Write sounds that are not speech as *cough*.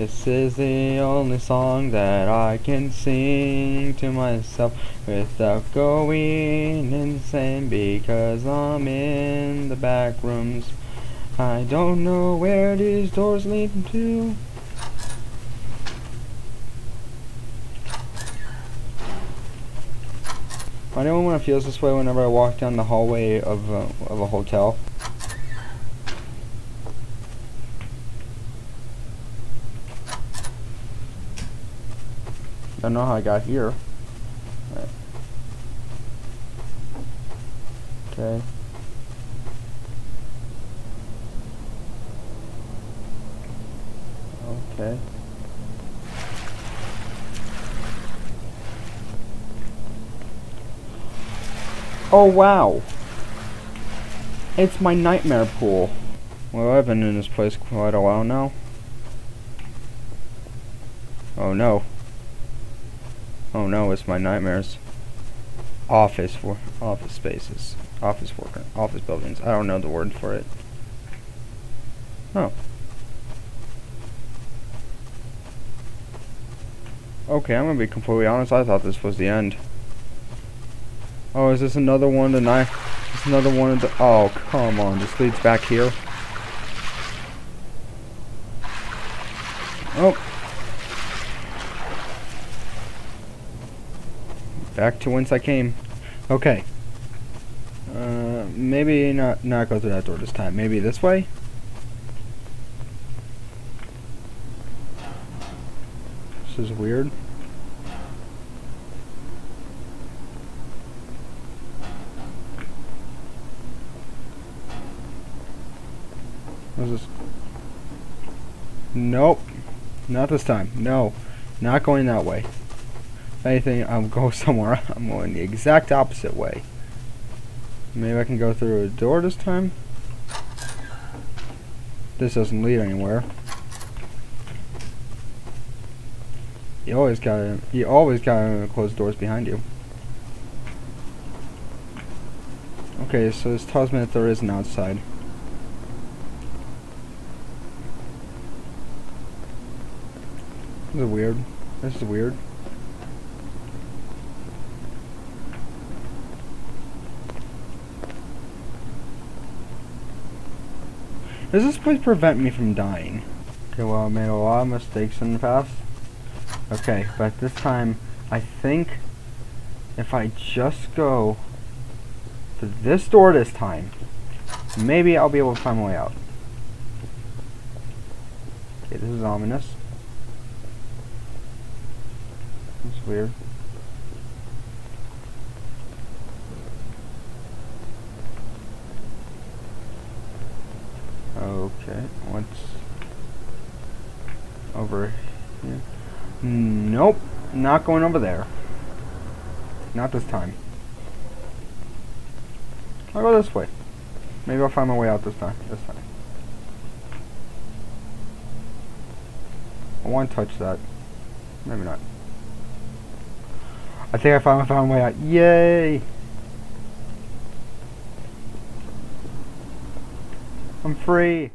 This is the only song that I can sing to myself without going insane because I'm in the back rooms. I don't know where these doors lead to. Anyone want to feel this way whenever I walk down the hallway of a, of a hotel? Don't know how I got here. Right. Okay. Okay. Oh wow! It's my nightmare pool. Well, I've been in this place quite a while now. Oh no. Oh no, it's my nightmares. Office for office spaces. Office worker office buildings. I don't know the word for it. Oh. Okay, I'm gonna be completely honest, I thought this was the end. Oh, is this another one of the Is this another one of the oh come on, this leads back here. Oh. Back to whence I came. Okay. Uh, maybe not not go through that door this time. Maybe this way. This is weird. What's this? Nope. Not this time. No. Not going that way. If anything, I'm *laughs* going somewhere. I'm going the exact opposite way. Maybe I can go through a door this time? This doesn't lead anywhere. You always gotta, you always gotta close doors behind you. Okay, so this tells me that there is an outside. This is weird. This is weird. Does this place prevent me from dying? Okay, well I made a lot of mistakes in the past. Okay, but this time, I think if I just go to this door this time, maybe I'll be able to find my way out. Okay, this is ominous. That's weird. Okay, what's over here? Nope, not going over there. Not this time. I'll go this way. Maybe I'll find my way out this time. This time. I want to touch that. Maybe not. I think I finally found my way out. Yay! I'm free.